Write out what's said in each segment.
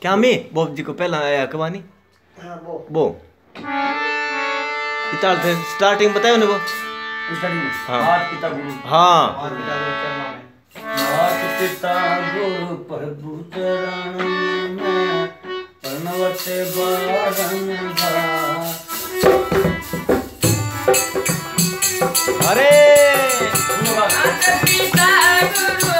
क्या मी वो जी को पहला आया कवानी हाँ वो वो थे स्टार्टिंग बताया ने वो स्टार्टिंग हाँ। पिता गुरु हाँ गुरु चरणों में मात पिता गुरु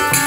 में प्रणवते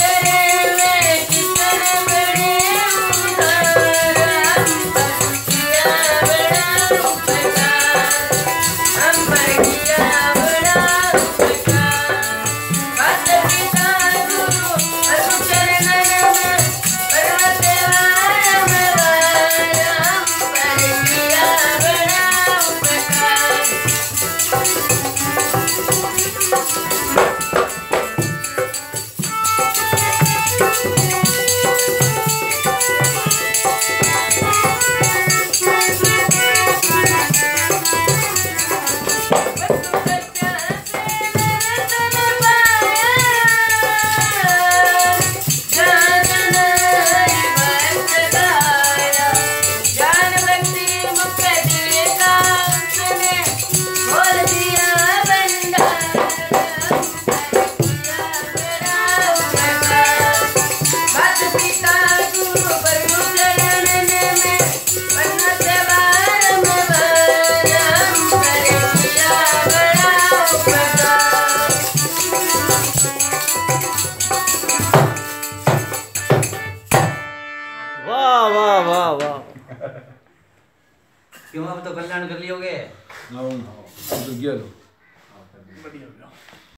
बारंबार वाह वाह वाह। क्यों? अब तो कल्याण कर लियोगे। तो गया लो बढ़िया हो गया